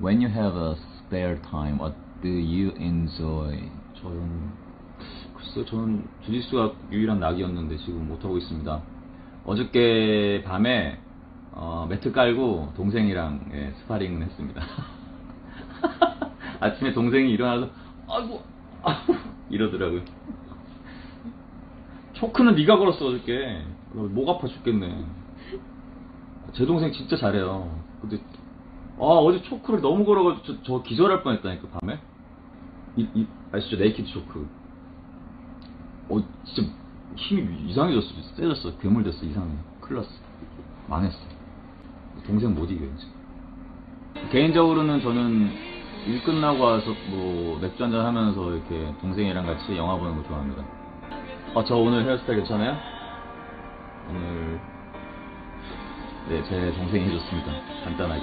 When you have a spare time, what do you enjoy? 저는 글쎄 저는 주짓수가 유일한 낙이었는데 지금 못하고 있습니다. 어저께 밤에 어, 매트 깔고 동생이랑 예, 스파링을 했습니다. 아침에 동생이 일어나서 아이고 아이고 이러더라고요. 초크는 네가 걸었어 어저께. 목 아파 죽겠네. 제 동생 진짜 잘해요. 근데 아 어제 choke를 너무 걸어가지고 저, 저 기절할 뻔했다니까 밤에. 이, 이 아시죠 naked choke. 어 진짜 힘이 이상해졌어, 세졌어, 괴물 됐어 이상해. 큰일 났어. 망했어. 동생 못 이겨 이제. 개인적으로는 저는 일 끝나고 와서 뭐 맥주 한잔 하면서 이렇게 동생이랑 같이 영화 보는 거 좋아합니다. 아 저 오늘 헤어스타일 괜찮아요? 오늘 네 제 동생이 해줬습니다. 간단하게.